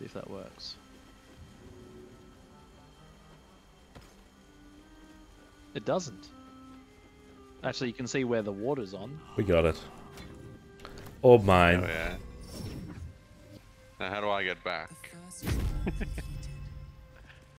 See if that works. It doesn't. Actually, you can see where the water's on. We got it. Oh Oh yeah. Now how do I get back?